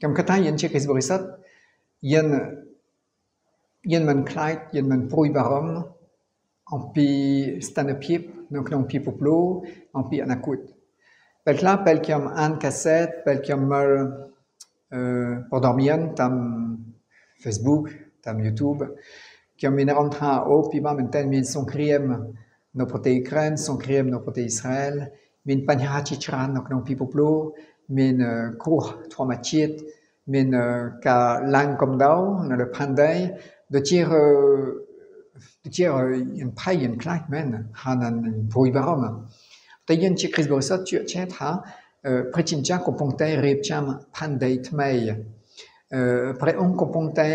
kam kata yen che kris borisat yen yen man klait yen man proi barom en pi stane piep no knon pi poplo en pi anakut pel kla pel kiam an kaset pel kiam mer euh, podormian tam Facebook tam YouTube. Kiam min rentra o pi ba men ten min son kriem no prote Ukraine son kriem no prote Israel. Min panha chi chran no knon pi poplo min uh, kour trois matiet min uh, ka lang kom dau na le pandai de tir de tir en pai en klak men han an broi barom te yen chi kris borisat tu chet ha uh, pretim cha ko pontai rep cham pandai tmei pre on ko pontai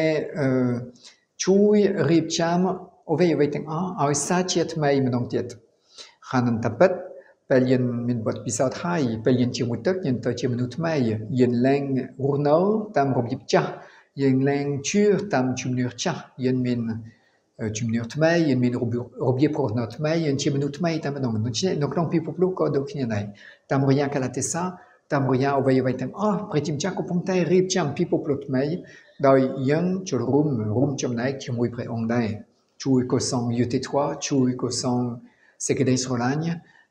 chui rep cham ove ove teng a au sa chet mei menong tiet ពេលយើងមានបទពិសោធន៍ហើយពេលយើងជាមួយទឹកយើងទៅជាមនុស្សថ្មីយើងឡើងរស់នៅតាមរបៀបចាស់យើងឡើងជឿតាមជំនឿចាស់យើងមានជំនឿថ្មីយើងមានរបៀបរស់នៅថ្មីយើងជាមនុស្សថ្មីតាមម្ដងដូច្នេះនៅក្នុងពិភពលោកក៏ដូចគ្នាដែរតាមរយៈកាលៈទេសៈតាមរយៈអ្វីៗទាំងអស់ព្រះជាម្ចាស់កំពុងតែរៀបចំពិភពលោកថ្មីដោយយើងចូលរួមរួមចំណែកជាមួយព្រះអង្គដែរជួយកសាងយុត្តិធម៌ជួយកសាងសេចក្តីស្រឡាញ់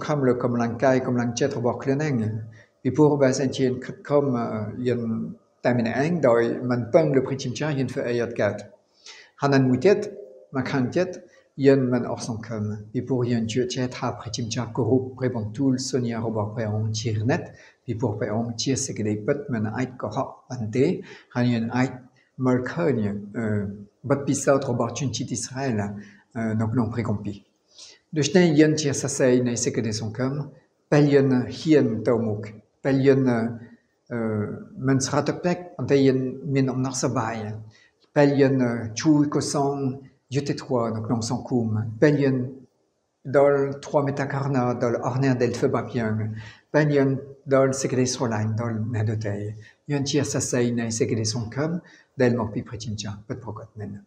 kam le kom lang kai kom lang chet robor kleneng pi pour ba sen chien khat kom yen tai min eng doi man peng le pretim cha yen fe ayat kat. Hanan mutet ma kan jet yen man or son kam pi pour yen tu chet ha pretim cha korup pre bon tul sonia robor pre ong chirnet pi pour pre ong chir se ke dei pet man ait ko ha ante han yen ait mer kanye bat pisaut robor chun chit Israël donc non pregompi. De schnell yen tir sa sei nei seke de son kam, pelien hien taumuk, pelien uh, men sratopek, ante yen min om nar sa bai, pelien uh, chui ko son yote trois, donc non son koum, pelien dol 3 metakarna dol orner del feu bapiang, pelien dol seke de srolain dol nedotei, yen tir sa sei nei seke de son kam, del mok pi pretimtia, pet prokot men.